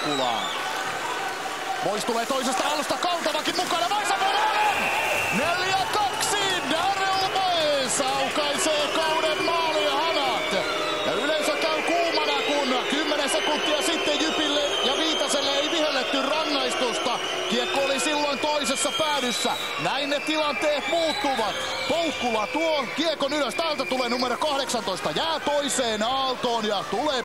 Poukkulaan. Mois tulee toisesta alusta Kaltavakin mukana. Vasamonen! 4-2! Darrell Mois aukaisee kauden maalihanat. Ja yleisö käy kuumana, kun 10 sekuntia sitten Jypille ja Viitaselle ei vihelletty rangaistusta. Kiekko oli silloin toisessa päädyssä. Näin ne tilanteet muuttuvat. Poukkula tuo kiekon ylös. Täältä tulee numero 18. Jää toiseen aaltoon ja tulee